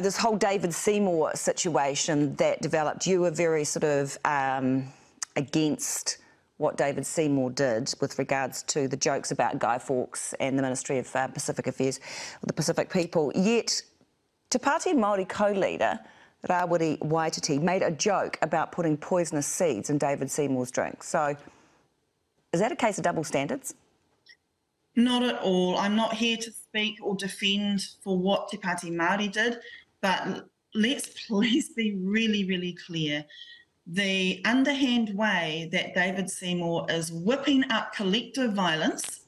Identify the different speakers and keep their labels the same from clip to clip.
Speaker 1: This whole David Seymour situation that developed, you were very sort of um, against what David Seymour did with regards to the jokes about Guy Fawkes and the Ministry of uh, Pacific Affairs, the Pacific people. Yet, Te Pāti Māori co-leader Rawiri Waititi made a joke about putting poisonous seeds in David Seymour's drink. So, is that a case of double standards?
Speaker 2: Not at all. I'm not here to speak or defend for what Te Pāti Māori did. But let's please be really, really clear. The underhand way that David Seymour is whipping up collective violence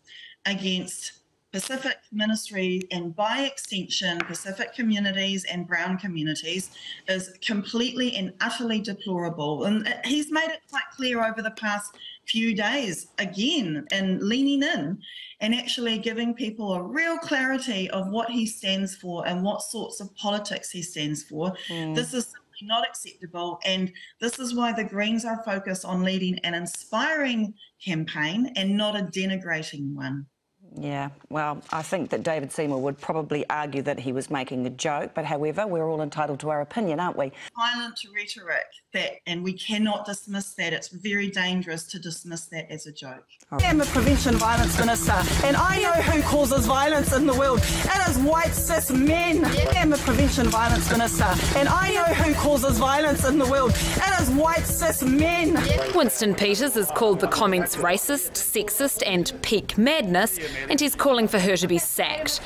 Speaker 2: against Pacific ministries and by extension Pacific communities and brown communities is completely and utterly deplorable. And he's made it quite clear over the past few days again and leaning in and actually giving people a real clarity of what he stands for and what sorts of politics he stands for. Mm. This is simply not acceptable. And this is why the Greens are focused on leading an inspiring campaign and not a denigrating one.
Speaker 1: Yeah, well, I think that David Seymour would probably argue that he was making a joke, but however, we're all entitled to our opinion, aren't we?
Speaker 2: Violent rhetoric, that, and we cannot dismiss that. It's very dangerous to dismiss that as a joke.
Speaker 3: I am a prevention violence minister, and I know who causes violence in the world. It is white cis men. I am a prevention violence minister, and I know who causes violence in the world. It is white cis men.
Speaker 4: Winston Peters has called the comments racist, sexist, and peak madness and he's calling for her to be sacked.